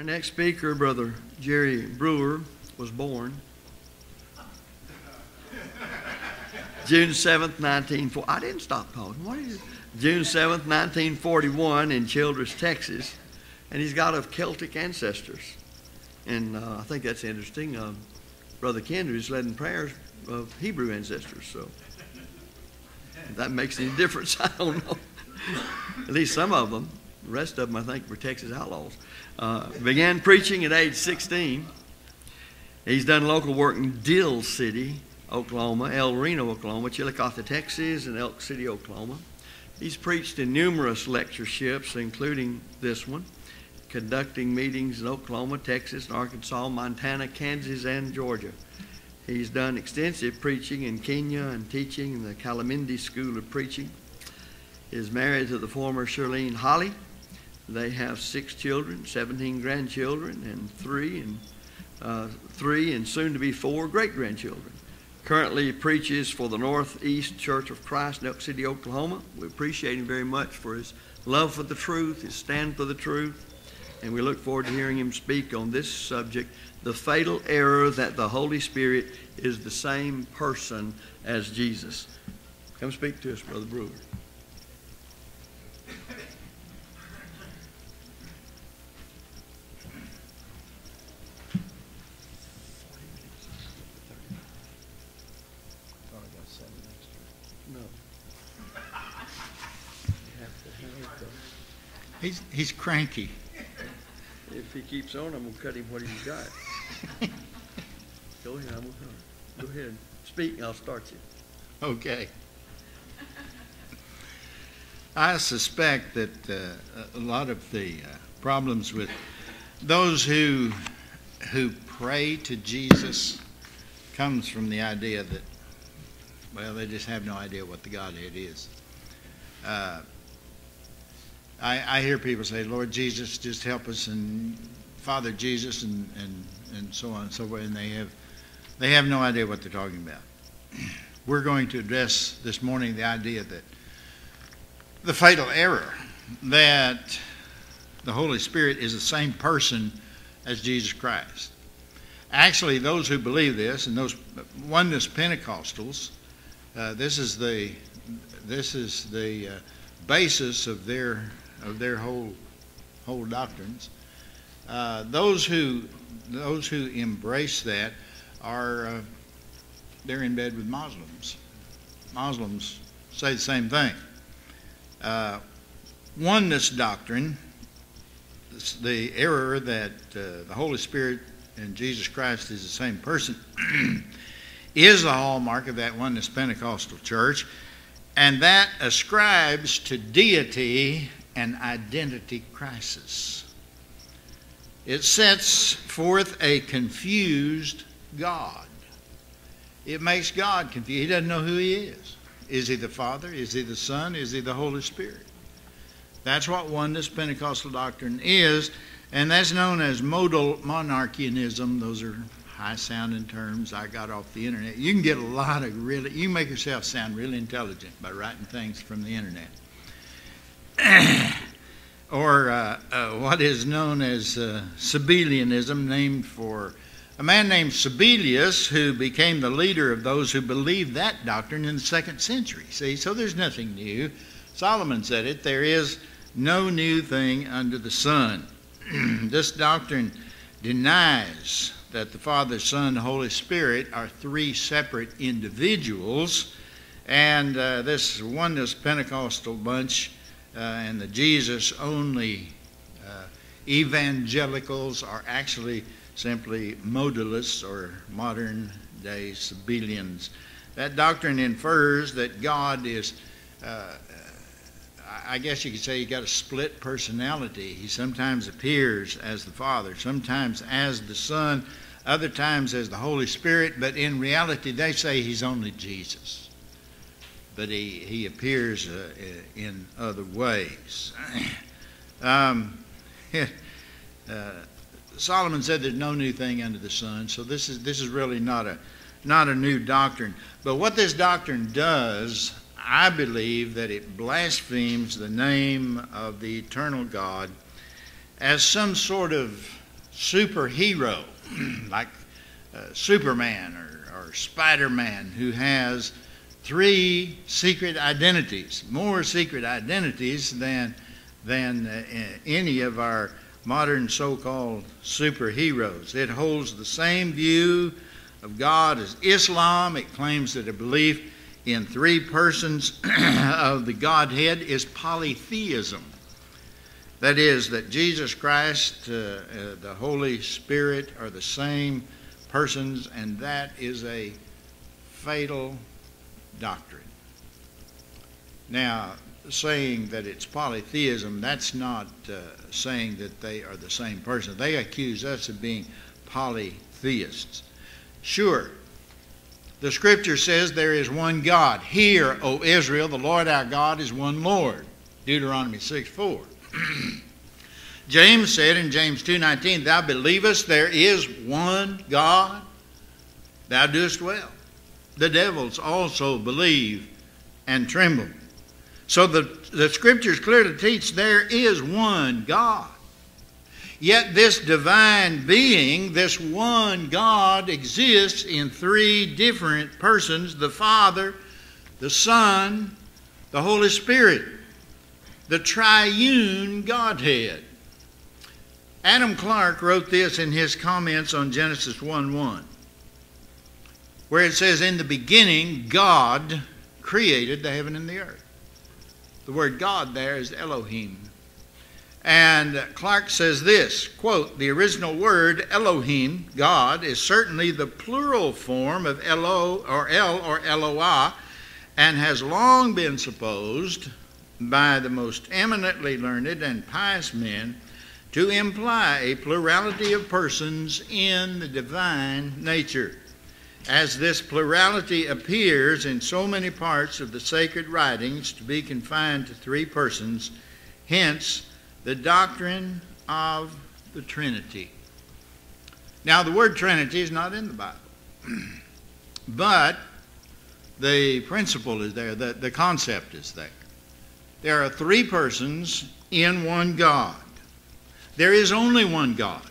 Our next speaker, Brother Jerry Brewer, was born June 7th, 1940. I didn't stop talking. What is it? June 7th, 1941, in Childress, Texas. And he's got of Celtic ancestors. And uh, I think that's interesting. Uh, Brother Kendrick led in prayers of Hebrew ancestors. So if that makes any difference, I don't know. At least some of them. The rest of them, I think, were Texas outlaws. Uh, began preaching at age 16. He's done local work in Dill City, Oklahoma, El Reno, Oklahoma, Chillicothe, Texas, and Elk City, Oklahoma. He's preached in numerous lectureships, including this one, conducting meetings in Oklahoma, Texas, Arkansas, Montana, Kansas, and Georgia. He's done extensive preaching in Kenya and teaching in the Kalamindi School of Preaching. Is married to the former Shirlene Holly. They have six children, 17 grandchildren, and three and uh, three and soon to be four great grandchildren currently preaches for the Northeast Church of Christ in Elk City, Oklahoma. We appreciate him very much for his love for the truth, his stand for the truth, and we look forward to hearing him speak on this subject the fatal error that the Holy Spirit is the same person as Jesus. Come speak to us, Brother Brewer. He's, cranky. If he keeps on, I'm going to cut him what he's got. Go ahead, I'm to Go ahead. Speak, and I'll start you. Okay. I suspect that uh, a lot of the uh, problems with those who who pray to Jesus comes from the idea that, well, they just have no idea what the Godhead is. Uh, I, I hear people say, Lord Jesus, just help us, and Father Jesus, and, and, and so on and so forth, and they have, they have no idea what they're talking about. We're going to address this morning the idea that the fatal error that the Holy Spirit is the same person as Jesus Christ. Actually, those who believe this, and those oneness Pentecostals, uh, this is the this is the uh, basis of their of their whole whole doctrines. Uh, those who those who embrace that are uh, they're in bed with Muslims. Muslims say the same thing. Uh, oneness doctrine, the error that uh, the Holy Spirit and Jesus Christ is the same person, is the hallmark of that oneness Pentecostal church, and that ascribes to deity an identity crisis. It sets forth a confused God. It makes God confused. He doesn't know who He is. Is He the Father? Is He the Son? Is He the Holy Spirit? That's what oneness Pentecostal doctrine is, and that's known as modal monarchianism. Those are high sounding terms I got off the internet. You can get a lot of really, you make yourself sound really intelligent by writing things from the internet. or uh, uh, what is known as uh, Sabellianism, named for a man named Sabellius, who became the leader of those who believed that doctrine in the second century. See, so there's nothing new. Solomon said it there is no new thing under the sun. this doctrine denies that the Father, Son, Holy Spirit are three separate individuals, and uh, this oneness Pentecostal bunch and the Jesus only uh, evangelicals are actually simply modalists or modern day Sabellians. That doctrine infers that God is, uh, I guess you could say, he got a split personality. He sometimes appears as the Father, sometimes as the Son, other times as the Holy Spirit, but in reality, they say he's only Jesus but he, he appears uh, in other ways. um, uh, Solomon said there's no new thing under the sun, so this is, this is really not a, not a new doctrine. But what this doctrine does, I believe that it blasphemes the name of the eternal God as some sort of superhero like uh, Superman or, or Spider Man who has three secret identities, more secret identities than, than uh, any of our modern so called superheroes. It holds the same view of God as Islam. It claims that a belief in three persons of the Godhead is polytheism. That is, that Jesus Christ, uh, uh, the Holy Spirit are the same persons, and that is a fatal doctrine. Now, saying that it's polytheism, that's not uh, saying that they are the same person. They accuse us of being polytheists. Sure, the scripture says there is one God. Hear, O Israel, the Lord our God is one Lord. Deuteronomy 6 4. James said in James 2:19, "Thou believest there is one God, thou doest well. The devils also believe and tremble." So the, the scriptures clearly teach there is one God. Yet this divine being, this one God, exists in three different persons the Father, the Son, the Holy Spirit the triune Godhead. Adam Clarke wrote this in his comments on Genesis 1 1, where it says, In the beginning, God created the heaven and the earth. The word God there is Elohim. And Clarke says this quote, The original word Elohim, God, is certainly the plural form of Elo or El or Eloah, and has long been supposed by the most eminently learned and pious men to imply a plurality of persons in the divine nature. As this plurality appears in so many parts of the sacred writings to be confined to three persons, hence the doctrine of the Trinity. Now, the word Trinity is not in the Bible, but the principle is there, the, the concept is there. There are three persons in one God. There is only one God.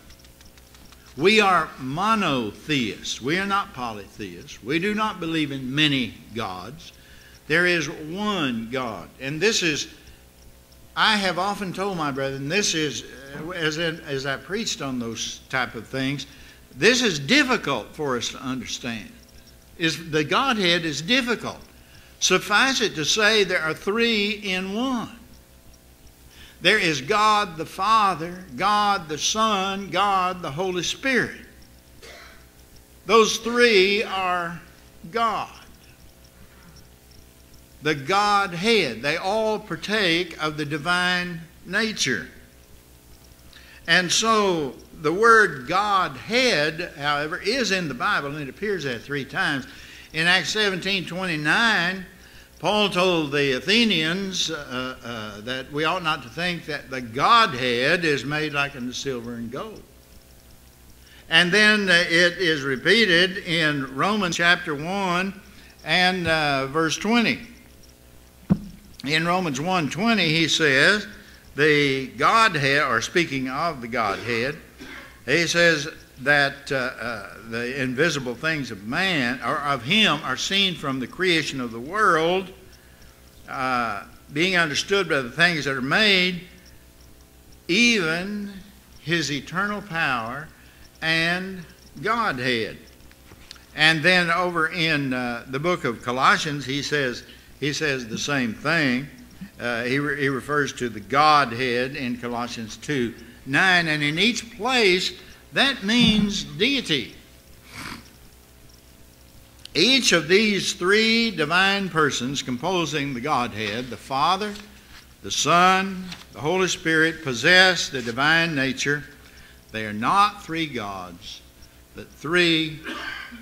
We are monotheists. We are not polytheists. We do not believe in many gods. There is one God. And this is, I have often told my brethren, this is, uh, as, in, as I preached on those type of things, this is difficult for us to understand. Is The Godhead is difficult. Suffice it to say, there are three in one. There is God the Father, God the Son, God the Holy Spirit. Those three are God. The Godhead. They all partake of the divine nature. And so the word Godhead, however, is in the Bible, and it appears there three times. In Acts 17 29, Paul told the Athenians uh, uh, that we ought not to think that the Godhead is made like unto silver and gold. And then uh, it is repeated in Romans chapter 1 and uh, verse 20. In Romans 1:20 he says, the Godhead, or speaking of the Godhead, he says, that uh, uh, the invisible things of man or of him are seen from the creation of the world, uh, being understood by the things that are made, even his eternal power and Godhead. And then over in uh, the book of Colossians, he says he says the same thing. Uh, he, re- he refers to the Godhead in Colossians 2 9, and in each place that means deity. Each of these three divine persons composing the Godhead, the Father, the Son, the Holy Spirit, possess the divine nature. They are not three gods, but three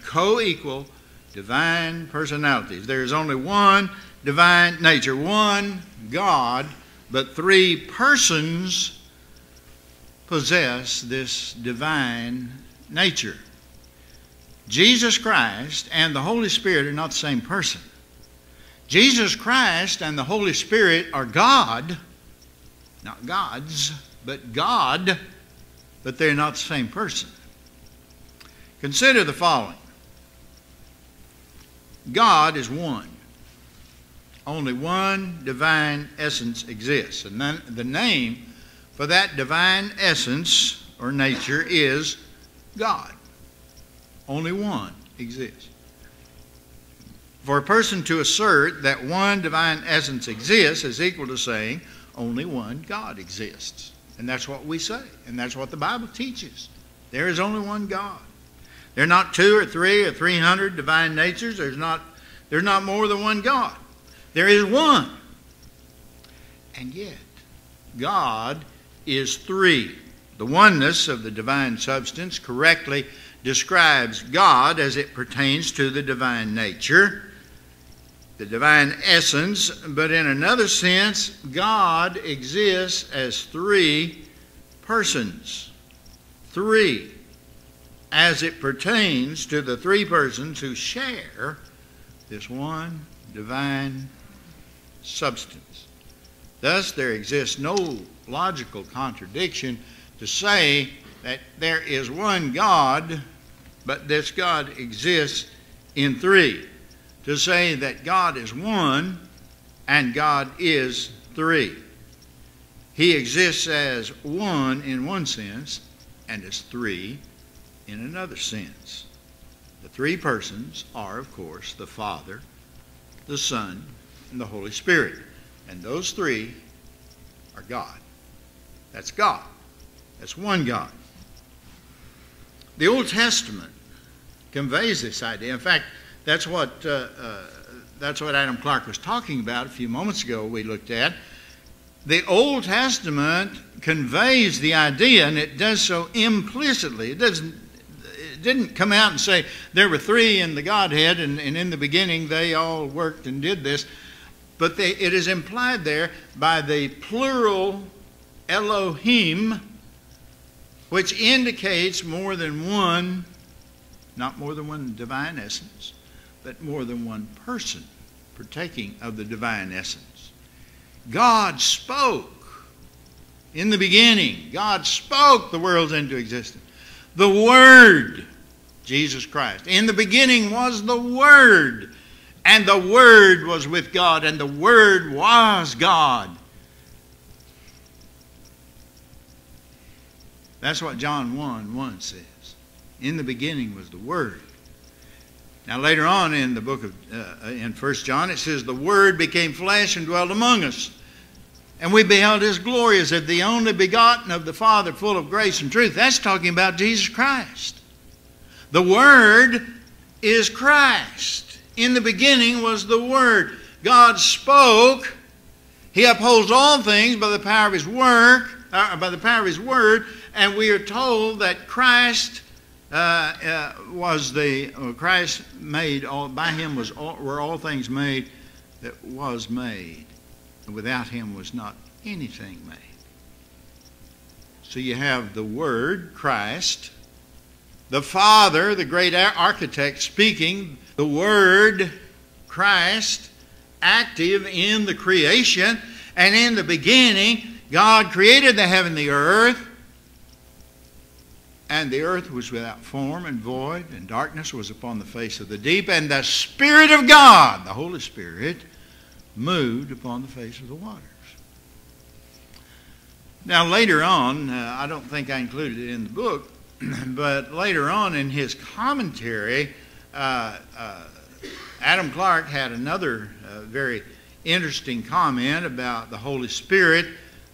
co equal divine personalities. There is only one divine nature, one God, but three persons possess this divine nature. Jesus Christ and the Holy Spirit are not the same person. Jesus Christ and the Holy Spirit are God, not gods, but God, but they're not the same person. Consider the following God is one. Only one divine essence exists. And then the name for that divine essence or nature is God. Only one exists. For a person to assert that one divine essence exists is equal to saying only one God exists. And that's what we say. And that's what the Bible teaches. There is only one God. There are not two or three or three hundred divine natures. There's not, there's not more than one God. There is one. And yet, God is three. The oneness of the divine substance correctly describes God as it pertains to the divine nature the divine essence, but in another sense, God exists as three persons. Three, as it pertains to the three persons who share this one divine substance. Thus, there exists no logical contradiction to say that there is one God, but this God exists in three to say that God is one and God is three. He exists as one in one sense and as three in another sense. The three persons are, of course, the Father, the Son, and the Holy Spirit. And those three are God. That's God. That's one God. The Old Testament conveys this idea. In fact, that's what, uh, uh, that's what Adam Clarke was talking about a few moments ago, we looked at. The Old Testament conveys the idea, and it does so implicitly. It doesn't it didn't come out and say there were three in the Godhead, and, and in the beginning they all worked and did this. But they, it is implied there by the plural Elohim, which indicates more than one, not more than one divine essence, but more than one person partaking of the divine essence. God spoke in the beginning. God spoke the worlds into existence. The Word, Jesus Christ. In the beginning was the Word, and the Word was with God, and the Word was God. That's what John 1 1 says. In the beginning was the Word. Now, later on in the book of, uh, in 1 John, it says, The Word became flesh and dwelt among us. And we beheld his glory as of the only begotten of the Father, full of grace and truth. That's talking about Jesus Christ. The Word is Christ. In the beginning was the Word. God spoke. He upholds all things by the power of his work, uh, by the power of his word, and we are told that Christ uh, uh, was the uh, Christ made all by him was all, were all things made that was made. Without him was not anything made. So you have the Word, Christ, the Father, the great architect speaking, the Word, Christ, active in the creation, and in the beginning, God created the heaven and the earth. And the earth was without form and void, and darkness was upon the face of the deep, and the Spirit of God, the Holy Spirit, moved upon the face of the waters. Now, later on, uh, I don't think I included it in the book, but later on in his commentary, uh, uh, Adam Clarke had another uh, very interesting comment about the Holy Spirit,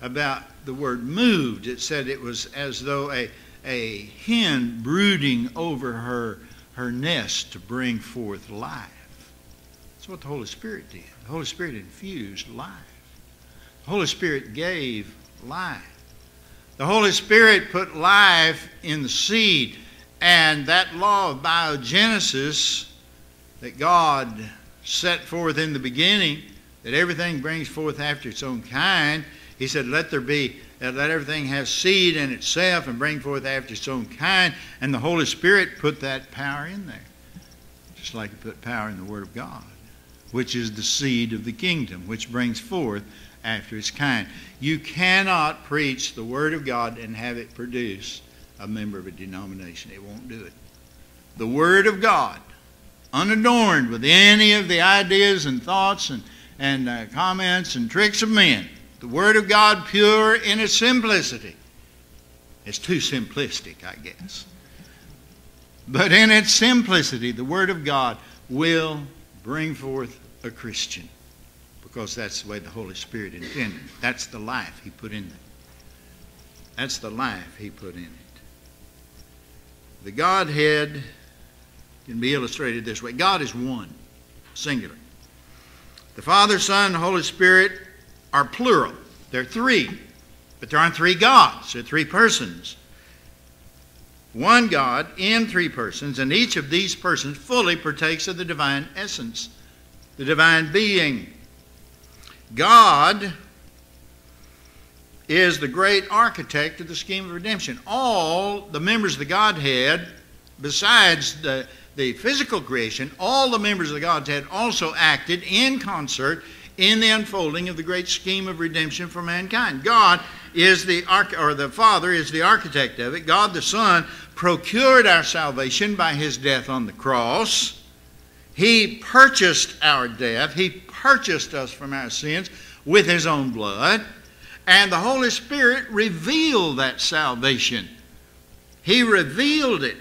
about the word moved. It said it was as though a a hen brooding over her, her nest to bring forth life. That's what the Holy Spirit did. The Holy Spirit infused life. The Holy Spirit gave life. The Holy Spirit put life in the seed, and that law of biogenesis that God set forth in the beginning, that everything brings forth after its own kind, He said, Let there be let everything have seed in itself and bring forth after its own kind. And the Holy Spirit put that power in there. Just like He put power in the Word of God, which is the seed of the kingdom, which brings forth after its kind. You cannot preach the Word of God and have it produce a member of a denomination. It won't do it. The Word of God, unadorned with any of the ideas and thoughts and, and uh, comments and tricks of men, the Word of God pure in its simplicity. It's too simplistic, I guess. But in its simplicity, the Word of God will bring forth a Christian because that's the way the Holy Spirit intended. That's the life He put in it. That's the life He put in it. The Godhead can be illustrated this way God is one, singular. The Father, Son, Holy Spirit are plural. They're three, but there aren't three gods, they're three persons. One God in three persons, and each of these persons fully partakes of the divine essence, the divine being. God is the great architect of the scheme of redemption. All the members of the Godhead, besides the, the physical creation, all the members of the Godhead also acted in concert in the unfolding of the great scheme of redemption for mankind. God is the or the Father is the architect of it. God the Son procured our salvation by his death on the cross. He purchased our death. He purchased us from our sins with his own blood. And the Holy Spirit revealed that salvation. He revealed it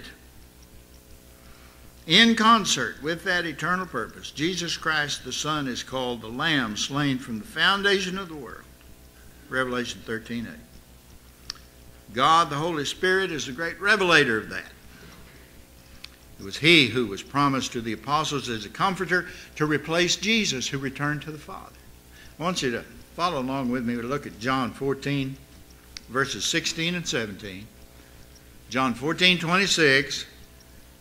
in concert with that eternal purpose. Jesus Christ the Son is called the Lamb slain from the foundation of the world. Revelation 13 8. God, the Holy Spirit, is the great revelator of that. It was He who was promised to the apostles as a comforter to replace Jesus who returned to the Father. I want you to follow along with me to look at John 14, verses 16 and 17. John 14, 26,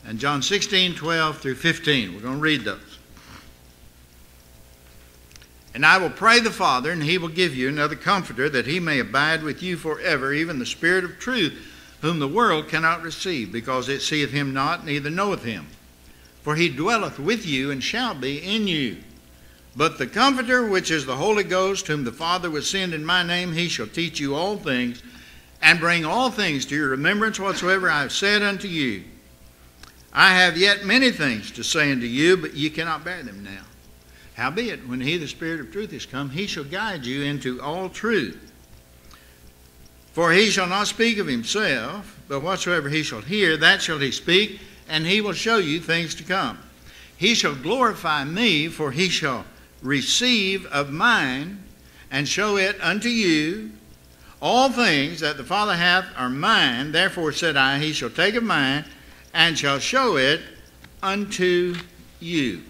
and John 16, 12 through 15. We're going to read those. And I will pray the Father, and he will give you another comforter, that he may abide with you forever, even the Spirit of truth, whom the world cannot receive, because it seeth him not, neither knoweth him. For he dwelleth with you, and shall be in you. But the Comforter, which is the Holy Ghost, whom the Father will send in my name, he shall teach you all things, and bring all things to your remembrance whatsoever I have said unto you. I have yet many things to say unto you, but ye cannot bear them now. Howbeit, when he, the Spirit of truth, is come, he shall guide you into all truth. For he shall not speak of himself, but whatsoever he shall hear, that shall he speak, and he will show you things to come. He shall glorify me, for he shall receive of mine, and show it unto you. All things that the Father hath are mine. Therefore said I, He shall take of mine, and shall show it unto you.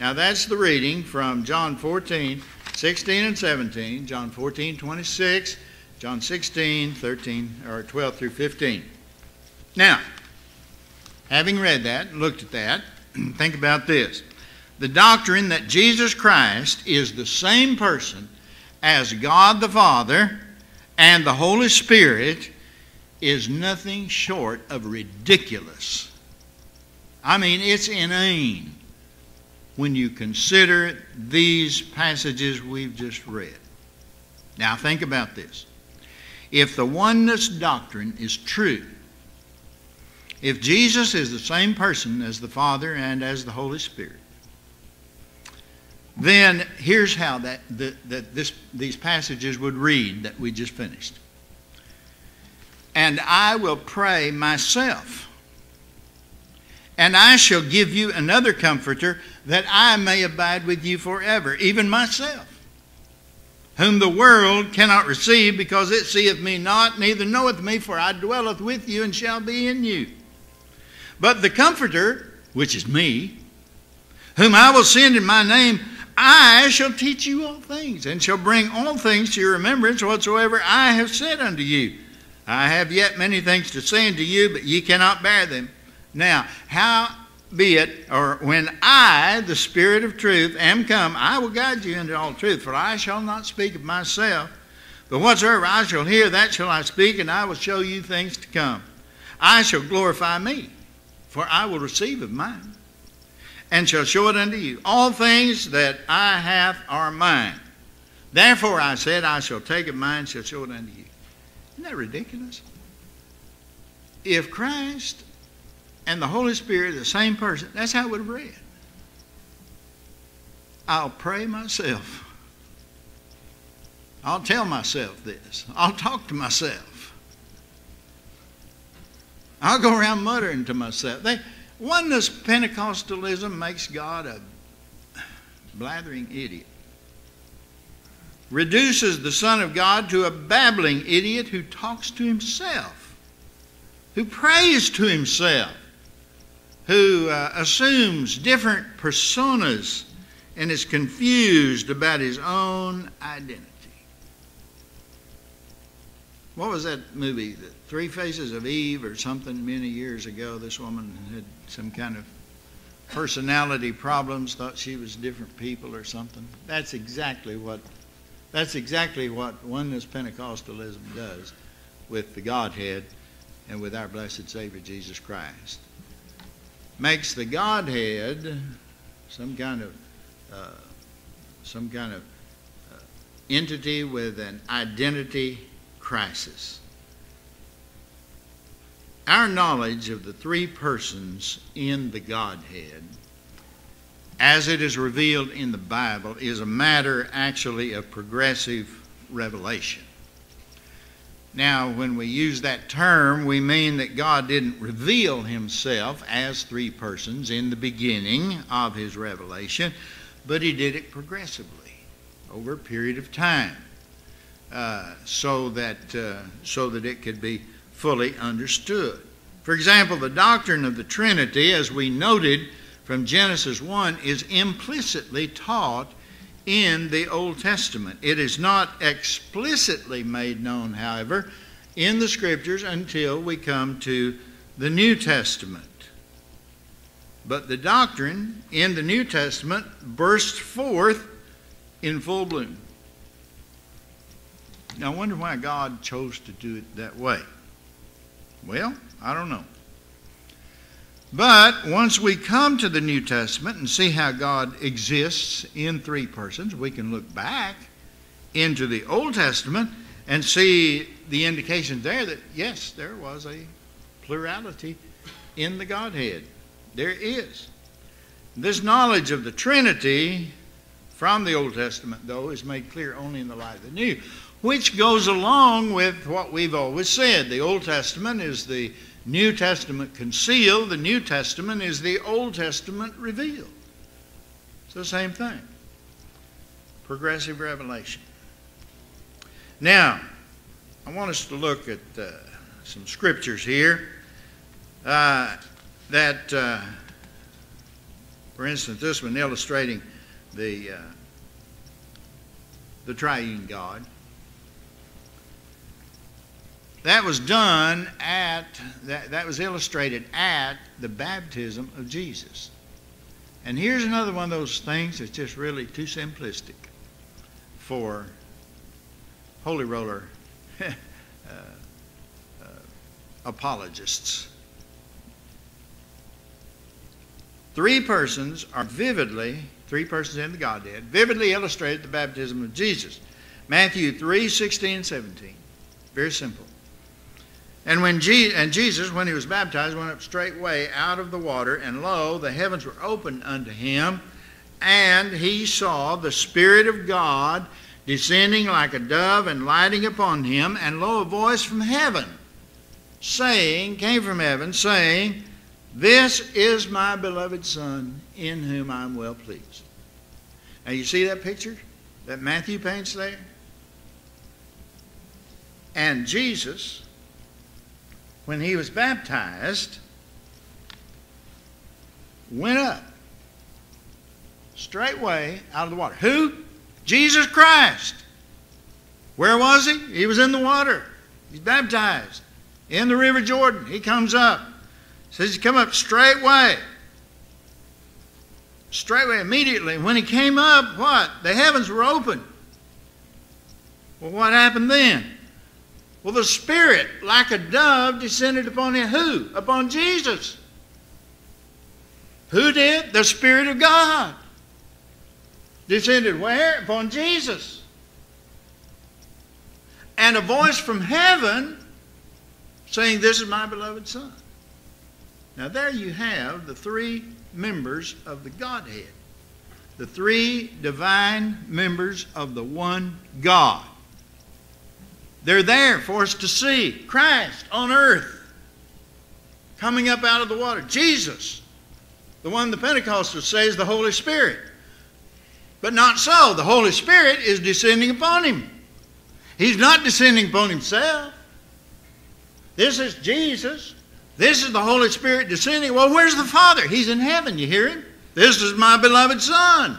Now that's the reading from John 14, 16 and 17, John 14, 26, John 16, 13, or 12 through 15. Now, having read that, and looked at that, think about this. The doctrine that Jesus Christ is the same person as God the Father and the Holy Spirit is nothing short of ridiculous. I mean, it's inane when you consider these passages we've just read. Now, think about this. If the oneness doctrine is true, if Jesus is the same person as the Father and as the Holy Spirit, then here's how that, that, that this, these passages would read that we just finished. And I will pray myself and I shall give you another comforter, that I may abide with you forever, even myself, whom the world cannot receive, because it seeth me not, neither knoweth me, for I dwelleth with you and shall be in you. But the Comforter, which is me, whom I will send in my name, I shall teach you all things, and shall bring all things to your remembrance whatsoever I have said unto you. I have yet many things to say unto you, but ye cannot bear them. Now, how be it, or when I, the Spirit of truth, am come, I will guide you into all truth, for I shall not speak of myself, but whatsoever I shall hear, that shall I speak, and I will show you things to come. I shall glorify me, for I will receive of mine, and shall show it unto you. All things that I have are mine. Therefore I said, I shall take of mine, shall show it unto you. Isn't that ridiculous? if Christ and the Holy Spirit are the same person, that's how it would have read. I'll pray myself. I'll tell myself this. I'll talk to myself. I'll go around muttering to myself. They, oneness Pentecostalism makes God a blathering idiot. Reduces the Son of God to a babbling idiot who talks to himself, who prays to himself, who uh, assumes different personas and is confused about his own identity. What was that movie? The Three Faces of Eve or something many years ago? This woman had some kind of personality problems, thought she was different people or something. That's exactly what that's exactly what oneness Pentecostalism does with the Godhead and with our blessed Savior Jesus Christ. Makes the Godhead some kind of uh, some kind of uh, entity with an identity crisis. Our knowledge of the three persons in the Godhead, as it is revealed in the Bible, is a matter actually of progressive revelation. Now, when we use that term, we mean that God didn't reveal himself as three persons in the beginning of his revelation, but he did it progressively over a period of time uh, so, that, uh, so that it could be fully understood. For example, the doctrine of the Trinity, as we noted from Genesis 1, is implicitly taught in the Old Testament. It is not explicitly made known, however, in the Scriptures until we come to the New Testament. But the doctrine in the New Testament burst forth in full bloom. Now, I wonder why God chose to do it that way. Well, I don't know. But once we come to the New Testament and see how God exists in three persons, we can look back into the Old Testament and see the indication there that, yes, there was a plurality in the Godhead. There is. This knowledge of the Trinity from the Old Testament, though, is made clear only in the light of the New, which goes along with what we've always said. The Old Testament is the New Testament concealed, the New Testament is the Old Testament revealed. It's the same thing. Progressive revelation. Now, I want us to look at uh, some scriptures here. Uh, that, uh, for instance, this one illustrating the, uh, the triune God. That was done at, that, that was illustrated at the baptism of Jesus. And here's another one of those things that's just really too simplistic for holy roller uh, uh, apologists. Three persons are vividly, three persons in the Godhead, vividly illustrated the baptism of Jesus. Matthew 3 16 17. Very simple. And when Je- and Jesus, when he was baptized, went up straightway out of the water, and lo, the heavens were opened unto him, and he saw the Spirit of God descending like a dove and lighting upon him, and lo, a voice from heaven, saying, came from heaven, saying, this is my beloved Son, in whom I'm well pleased. Now, you see that picture that Matthew paints there? And Jesus, when he was baptized, went up straightway out of the water. Who? Jesus Christ. Where was he? He was in the water. He's baptized in the River Jordan. He comes up says he come up straightway. Straightway, immediately. When he came up, what? The heavens were open. Well, what happened then? Well, the Spirit, like a dove, descended upon him. Who? Upon Jesus. Who did? The Spirit of God. Descended where? Upon Jesus. And a voice from heaven saying, This is my beloved Son. Now, there you have the three members of the Godhead, the three divine members of the one God. They're there for us to see Christ on earth coming up out of the water. Jesus, the one the Pentecostals say is the Holy Spirit. But not so. The Holy Spirit is descending upon him. He's not descending upon himself. This is Jesus. This is the Holy Spirit descending. Well, where's the Father? He's in heaven. You hear him? This is my beloved Son.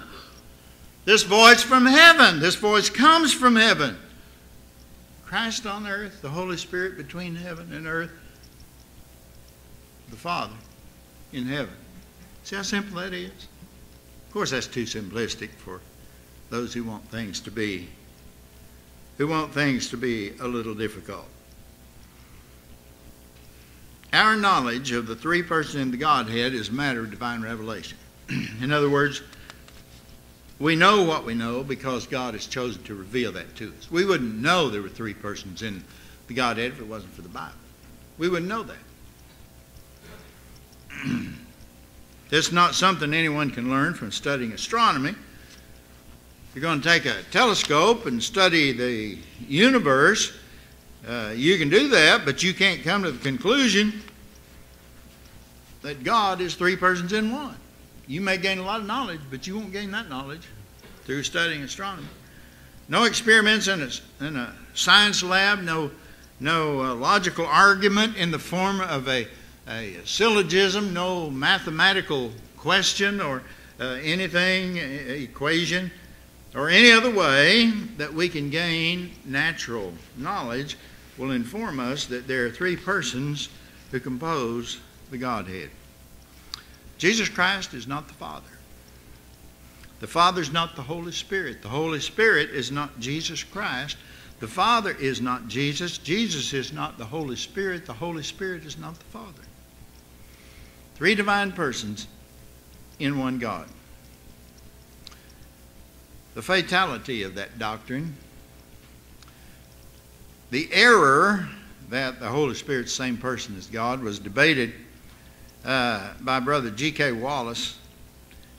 This voice from heaven. This voice comes from heaven. Christ on earth, the Holy Spirit between heaven and earth, the Father in heaven. See how simple that is? Of course, that's too simplistic for those who want things to be who want things to be a little difficult. Our knowledge of the three persons in the Godhead is a matter of divine revelation. in other words, we know what we know because God has chosen to reveal that to us. We wouldn't know there were three persons in the Godhead if it wasn't for the Bible. We wouldn't know that. It's not something anyone can learn from studying astronomy. You're going to take a telescope and study the universe, uh, you can do that, but you can't come to the conclusion that God is three persons in one. You may gain a lot of knowledge, but you won't gain that knowledge through studying astronomy. No experiments in a, in a science lab, no, no uh, logical argument in the form of a, a syllogism, no mathematical question or uh, anything, equation, or any other way that we can gain natural knowledge will inform us that there are three persons who compose the Godhead. Jesus Christ is not the Father. The Father is not the Holy Spirit. The Holy Spirit is not Jesus Christ. The Father is not Jesus. Jesus is not the Holy Spirit. The Holy Spirit is not the Father. Three divine persons in one God. The fatality of that doctrine, the error that the Holy Spirit's same person as God was debated uh, by Brother G.K. Wallace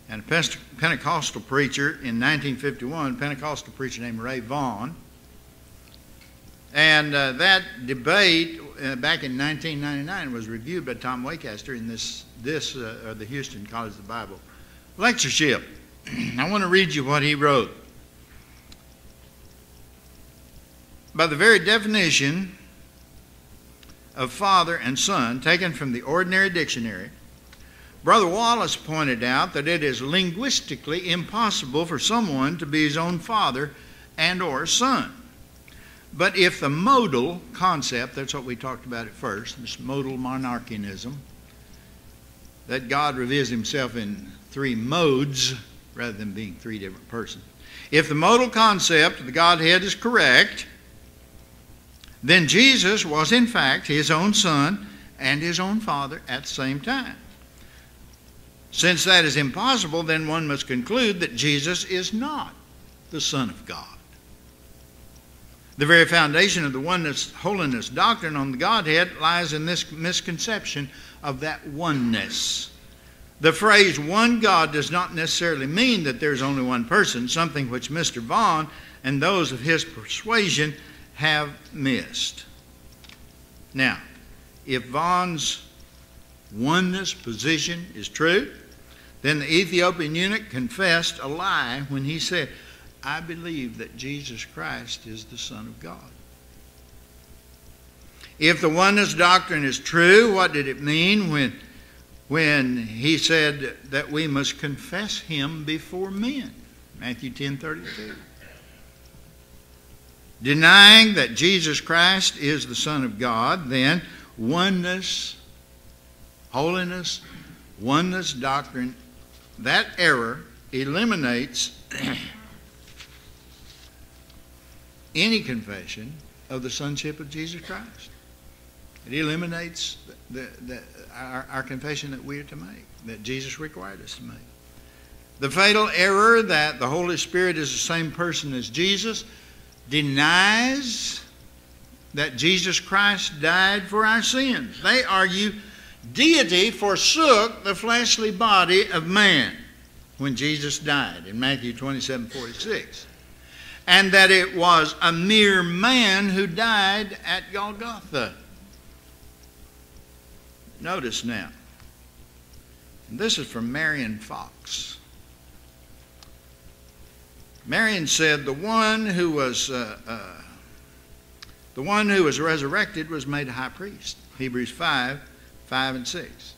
and a Pentecostal preacher in 1951, Pentecostal preacher named Ray Vaughn. And uh, that debate uh, back in 1999 was reviewed by Tom Wacaster in this, this uh, the Houston College of the Bible lectureship. I want to read you what he wrote. By the very definition of father and son, taken from the ordinary dictionary, Brother Wallace pointed out that it is linguistically impossible for someone to be his own father and or son. But if the modal concept, that's what we talked about at first, this modal monarchianism, that God reveals himself in three modes rather than being three different persons. If the modal concept of the Godhead is correct, then Jesus was in fact his own son and his own father at the same time. Since that is impossible, then one must conclude that Jesus is not the Son of God. The very foundation of the oneness holiness doctrine on the Godhead lies in this misconception of that oneness. The phrase one God does not necessarily mean that there's only one person, something which Mr. Vaughn and those of his persuasion have missed. Now, if Vaughn's oneness position is true, then the Ethiopian eunuch confessed a lie when he said, I believe that Jesus Christ is the Son of God. If the oneness doctrine is true, what did it mean when, when he said that we must confess him before men? Matthew 10 32. Denying that Jesus Christ is the Son of God, then oneness, holiness, oneness doctrine that error eliminates any confession of the sonship of Jesus Christ. It eliminates the, the, our, our confession that we are to make, that Jesus required us to make. The fatal error that the Holy Spirit is the same person as Jesus denies that Jesus Christ died for our sins. They argue deity forsook the fleshly body of man when Jesus died in Matthew 27 46. And that it was a mere man who died at Golgotha. Notice now, this is from Marion Fox. Marion said, The one who was. Uh, uh, the one who was resurrected was made high priest. Hebrews 5 5 and 6.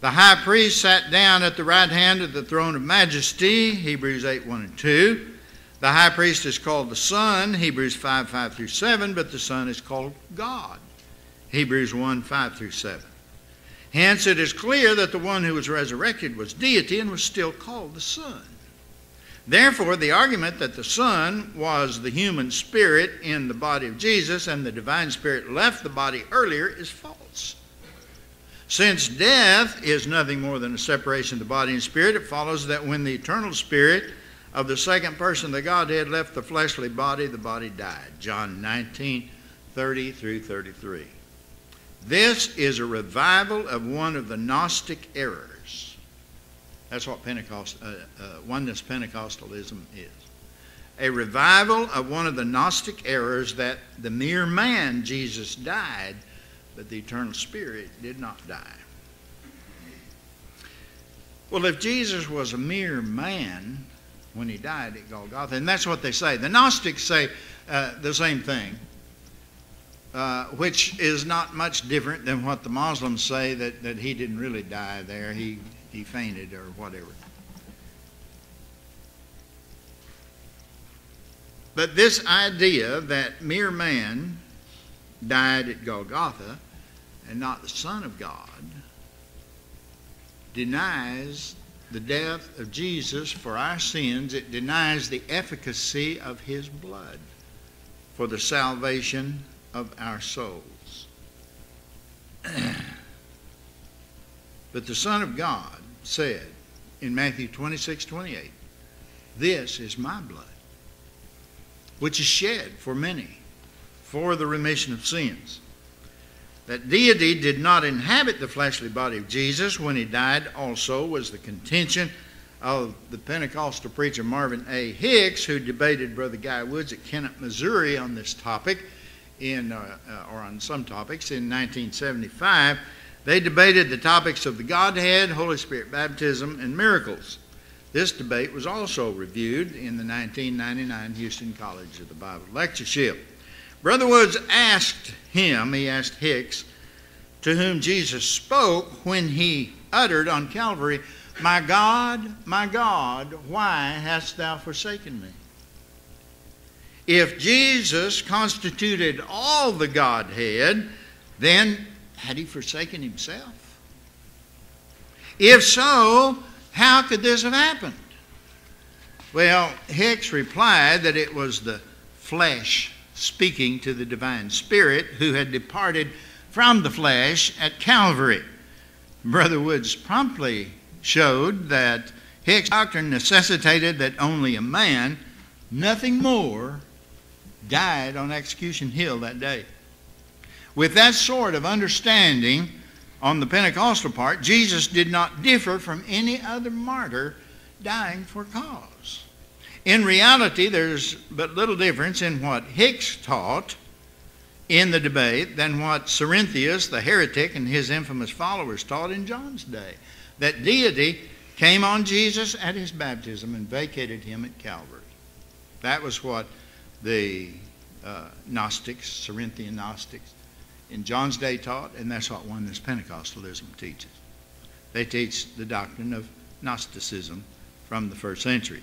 The high priest sat down at the right hand of the throne of majesty. Hebrews 8 1 and 2. The high priest is called the Son. Hebrews 5 5 through 7. But the Son is called God. Hebrews 1 5 through 7. Hence, it is clear that the one who was resurrected was deity and was still called the Son. Therefore, the argument that the Son was the human spirit in the body of Jesus and the divine spirit left the body earlier is false. Since death is nothing more than a separation of the body and spirit, it follows that when the eternal spirit of the second person of the Godhead left the fleshly body, the body died. John 19, 30 through 33. This is a revival of one of the Gnostic errors. That's what Pentecost, uh, uh, oneness Pentecostalism is. A revival of one of the Gnostic errors that the mere man, Jesus, died, but the eternal spirit did not die. Well, if Jesus was a mere man when he died at Golgotha, and that's what they say, the Gnostics say uh, the same thing. Uh, which is not much different than what the Muslims say that, that he didn't really die there. He he fainted or whatever. But this idea that mere man died at Golgotha and not the Son of God denies the death of Jesus for our sins. It denies the efficacy of his blood for the salvation of our souls. but the Son of God said in Matthew 26 28, This is my blood, which is shed for many for the remission of sins. That deity did not inhabit the fleshly body of Jesus when he died, also, was the contention of the Pentecostal preacher Marvin A. Hicks, who debated Brother Guy Woods at Kennett, Missouri on this topic, in, uh, uh, or on some topics, in 1975. They debated the topics of the Godhead, Holy Spirit baptism, and miracles. This debate was also reviewed in the 1999 Houston College of the Bible lectureship. Brother Woods asked him, he asked Hicks, to whom Jesus spoke when he uttered on Calvary, My God, my God, why hast thou forsaken me? If Jesus constituted all the Godhead, then had he forsaken himself? If so, how could this have happened? Well, Hicks replied that it was the flesh speaking to the divine spirit who had departed from the flesh at Calvary. Brother Woods promptly showed that Hicks' doctrine necessitated that only a man, nothing more, died on Execution Hill that day. With that sort of understanding on the Pentecostal part, Jesus did not differ from any other martyr dying for cause. In reality, there's but little difference in what Hicks taught in the debate than what Cerinthus, the heretic, and his infamous followers taught in John's day. That deity came on Jesus at his baptism and vacated him at Calvary. That was what the uh, Gnostics, Cerinthian Gnostics, in John's day taught, and that's what Oneness Pentecostalism teaches. They teach the doctrine of Gnosticism from the first century.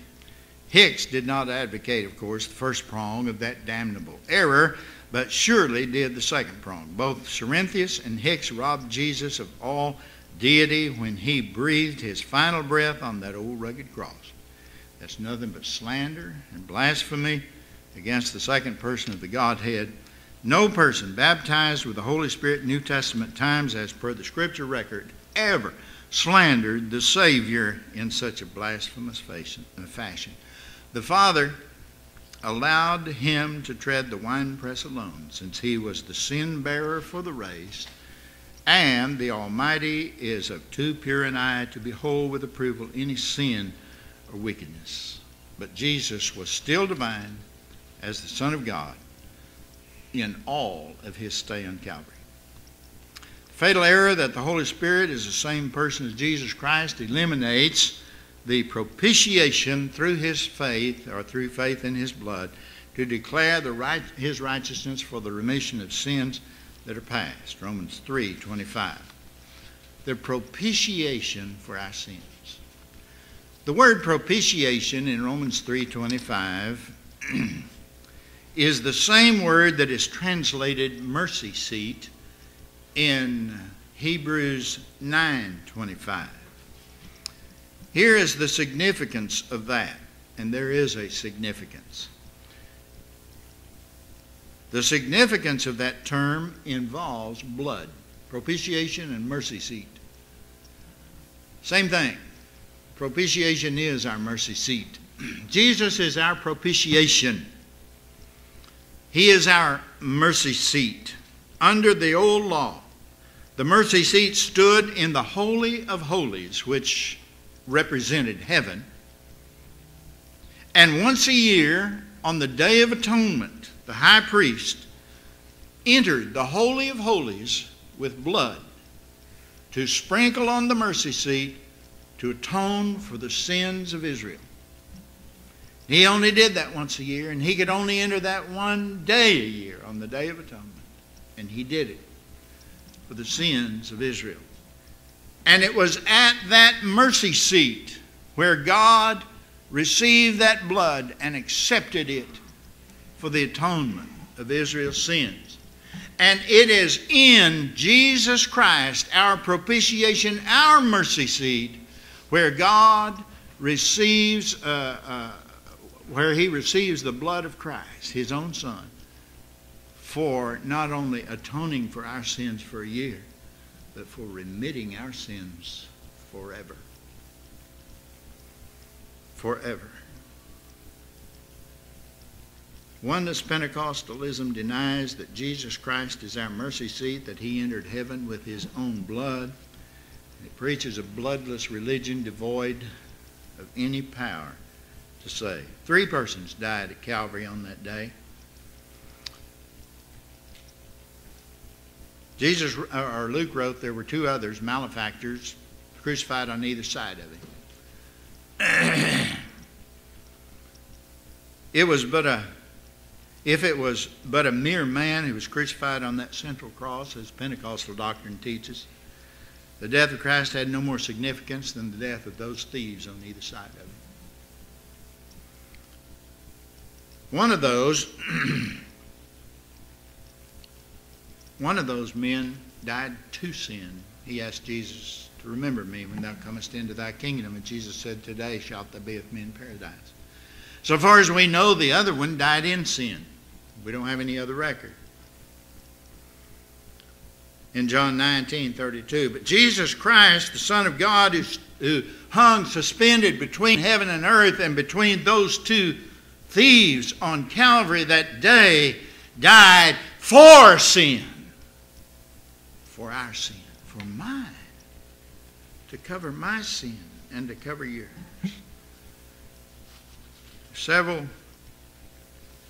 Hicks did not advocate, of course, the first prong of that damnable error, but surely did the second prong. Both Cerinthus and Hicks robbed Jesus of all deity when he breathed his final breath on that old rugged cross. That's nothing but slander and blasphemy against the second person of the Godhead no person baptized with the Holy Spirit New Testament times, as per the Scripture record, ever slandered the Savior in such a blasphemous fashion. The Father allowed him to tread the winepress alone, since he was the sin bearer for the race, and the Almighty is of too pure an eye to behold with approval any sin or wickedness. But Jesus was still divine as the Son of God in all of his stay on Calvary. The fatal error that the Holy Spirit is the same person as Jesus Christ eliminates the propitiation through his faith or through faith in his blood to declare the right, his righteousness for the remission of sins that are past. Romans 3 25. The propitiation for our sins. The word propitiation in Romans 3:25 is the same word that is translated mercy seat in Hebrews 9:25. Here is the significance of that, and there is a significance. The significance of that term involves blood, propitiation and mercy seat. Same thing. Propitiation is our mercy seat. Jesus is our propitiation. He is our mercy seat. Under the old law, the mercy seat stood in the Holy of Holies, which represented heaven. And once a year, on the Day of Atonement, the high priest entered the Holy of Holies with blood to sprinkle on the mercy seat to atone for the sins of Israel. He only did that once a year, and he could only enter that one day a year on the Day of Atonement. And he did it for the sins of Israel. And it was at that mercy seat where God received that blood and accepted it for the atonement of Israel's sins. And it is in Jesus Christ, our propitiation, our mercy seat, where God receives, uh, uh, where He receives the blood of Christ, His own Son, for not only atoning for our sins for a year, but for remitting our sins forever. Forever. Oneness Pentecostalism denies that Jesus Christ is our mercy seat, that he entered heaven with his own blood. It preaches a bloodless religion devoid of any power to. Three persons died at Calvary on that day. Jesus, or Luke wrote, there were two others, malefactors, crucified on either side of him. it was but a if it was but a mere man who was crucified on that central cross, as Pentecostal doctrine teaches, the death of Christ had no more significance than the death of those thieves on either side of him. One of those, one of those men died to sin. He asked Jesus to remember me when thou comest into thy kingdom, and Jesus said, Today shalt thou be with me in paradise. So far as we know, the other one died in sin. We don't have any other record. In John 19, 32. But Jesus Christ, the Son of God, who, who hung suspended between heaven and earth and between those two thieves on Calvary that day, died for sin. For our sin. For mine. To cover my sin and to cover yours. Several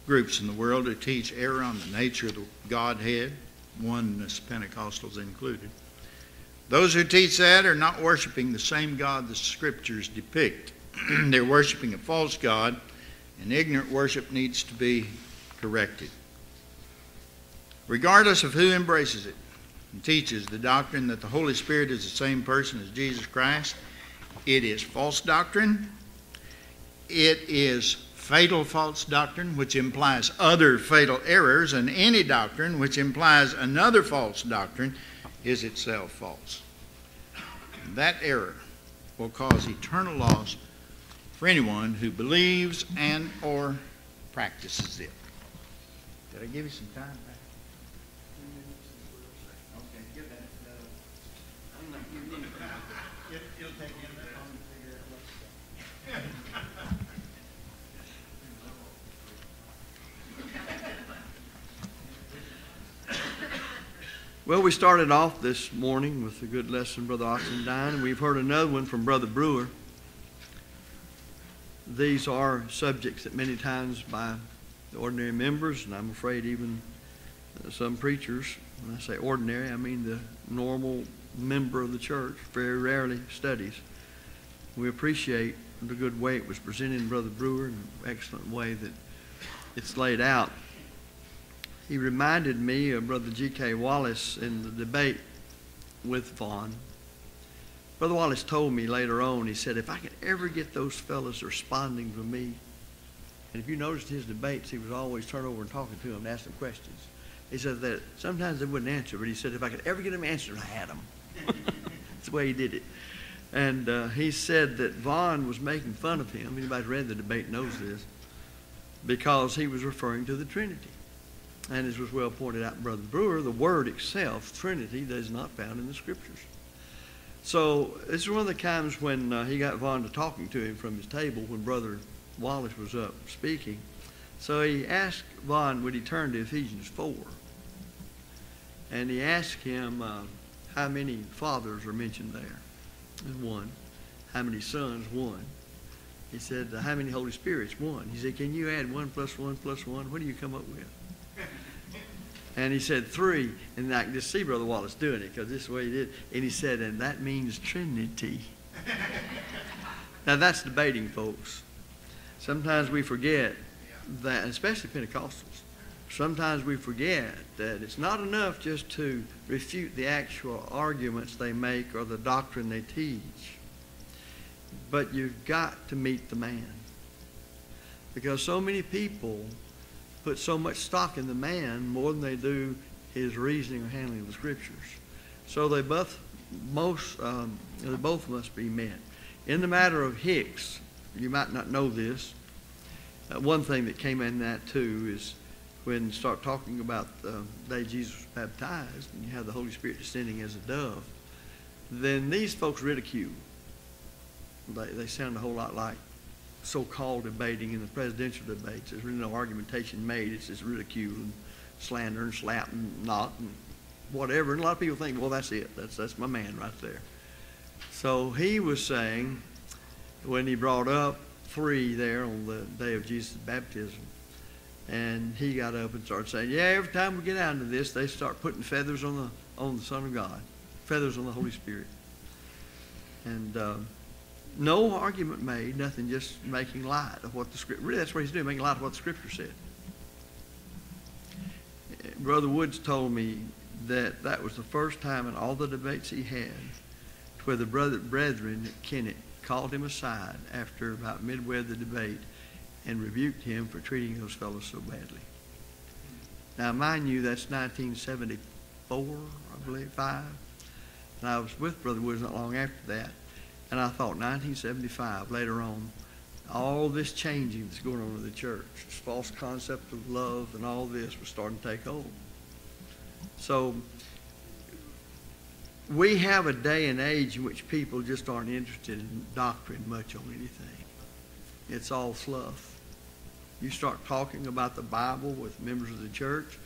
groups in the world who teach error on the nature of the Godhead, oneness Pentecostals included. Those who teach that are not worshiping the same God the Scriptures depict. They're worshiping a false God, and ignorant worship needs to be corrected. Regardless of who embraces it and teaches the doctrine that the Holy Spirit is the same person as Jesus Christ, it is false doctrine. It is fatal false doctrine, which implies other fatal errors, and any doctrine which implies another false doctrine is itself false. That error will cause eternal loss for anyone who believes and or practices it. Did I give you some time? Well, we started off this morning with a good lesson, Brother Oxendine, and we've heard another one from Brother Brewer. These are subjects that many times by the ordinary members, and I'm afraid even uh, some preachers, when I say ordinary, I mean the normal member of the church, very rarely studies. We appreciate the good way it was presented in Brother Brewer, and the excellent way that it's laid out. He reminded me of Brother G.K. Wallace in the debate with Vaughn. Brother Wallace told me later on, he said, if I could ever get those fellows responding to me, and if you noticed his debates, he was always turning over and talking to them and asking them questions. He said that sometimes they wouldn't answer, but he said if I could ever get them answered, I had them. That's the way he did it. And uh, he said that Vaughn was making fun of him. Anybody who's read the debate knows this, because he was referring to the Trinity. And as was well pointed out, Brother Brewer, the word itself, Trinity, is not found in the Scriptures. So this is one of the times when uh, he got Vaughn to talking to him from his table when Brother Wallace was up speaking. So he asked Vaughn, would he turn to Ephesians 4? And he asked him uh, how many fathers are mentioned there. One. How many sons? One. He said, how many Holy Spirits? One. He said, can you add one plus one plus one? What do you come up with? And he said three, and I can just see Brother Wallace doing it because this is the way he did. And he said, and that means Trinity. now that's debating, folks. Sometimes we forget that, especially Pentecostals. Sometimes we forget that it's not enough just to refute the actual arguments they make or the doctrine they teach, but you've got to meet the man. Because so many people put so much stock in the man more than they do his reasoning or handling of the scriptures. So they both, most, um, they both must be met. In the matter of Hicks, you might not know this. Uh, one thing that came in that too is when you start talking about the day Jesus was baptized and you have the Holy Spirit descending as a dove, then these folks ridicule. They, they sound a whole lot like so-called debating in the presidential debates. There's really no argumentation made. It's just ridicule and slander and slap and and whatever. And a lot of people think, well, that's it. That's, that's my man right there. So he was saying, when he brought up three there on the day of Jesus' baptism, and he got up and started saying, yeah, every time we get out into this, they start putting feathers on the, on the Son of God, feathers on the Holy Spirit. And... Um, no argument made, nothing, just making light of what the scripture, really that's what he's doing, making light of what the scripture said. Eh, brother Woods told me that that was the first time in all the debates he had where the brother, brethren at Kennett called him aside after about midway of the debate and rebuked him for treating those fellows so badly. Now, mind you, that's 1974, I believe, 5. And I was with Brother Woods not long after that. And I thought, 1975, later on, all this changing that's going on in the church, this false concept of love and all this was starting to take hold. So we have a day and age in which people just aren't interested in doctrine much on anything. It's all fluff. You start talking about the Bible with members of the church,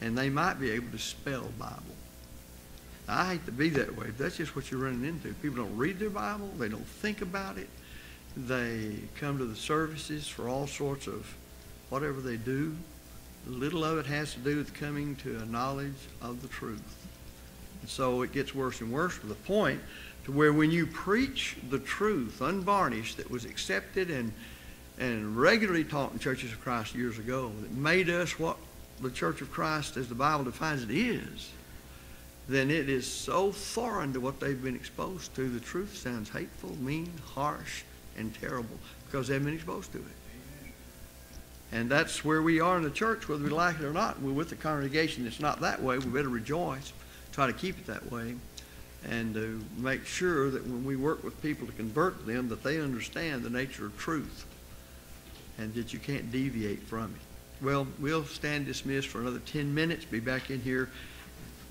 and they might be able to spell Bible. I hate to be that way. That's just what you're running into. People don't read their Bible. They don't think about it. They come to the services for all sorts of whatever they do. Little of it has to do with coming to a knowledge of the truth. And so it gets worse and worse to the point to where when you preach the truth, unvarnished, that was accepted and, and regularly taught in churches of Christ years ago, that made us what the Church of Christ, as the Bible defines it, is, then it is so foreign to what they've been exposed to. The truth sounds hateful, mean, harsh, and terrible because they've been exposed to it. And that's where we are in the church, whether we like it or not. We're with the congregation It's not that way. We better rejoice, try to keep it that way, and to make sure that when we work with people to convert them, that they understand the nature of truth and that you can't deviate from it. Well, we'll stand dismissed for another 10 minutes, be back in here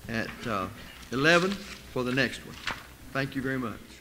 at uh, 11 for the next one. Thank you very much.